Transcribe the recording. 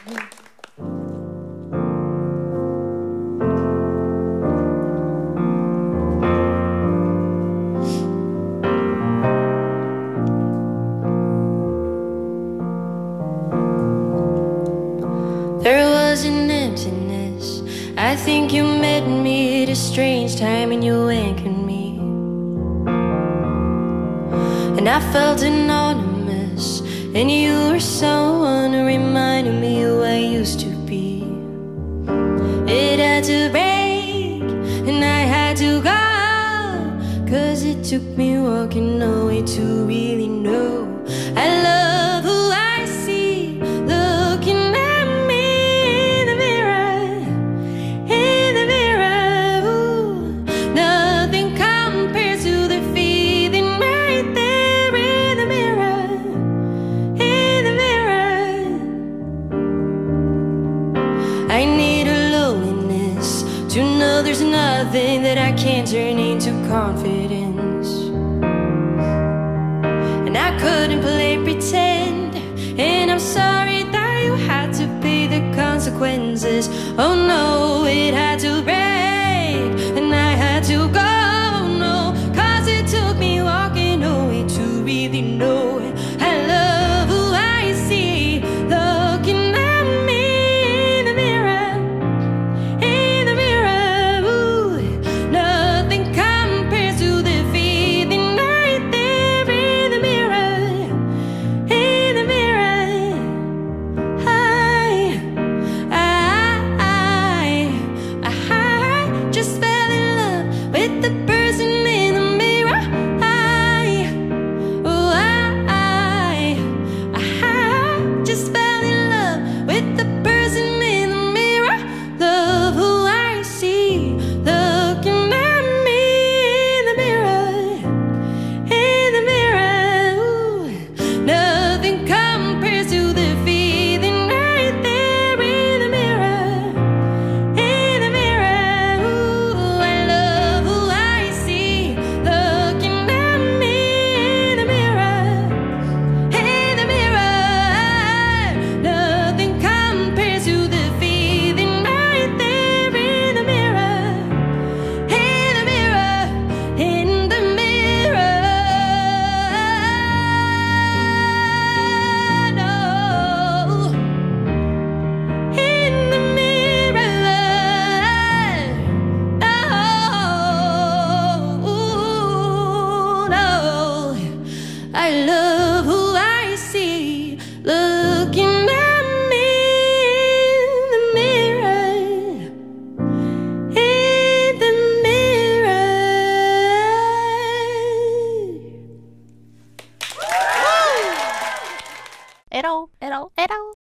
There was an emptiness. I think you met me at a strange time and you anchored me. And I felt anonymous. And you were someone who reminded me Cause it took me walking away to really know I love there's nothing that I can turn into confidence. And I couldn't play pretend. And I'm sorry that you had to pay the consequences. Oh no, it had to break. looking at me in the mirror, in the mirror. At all, at all, at all.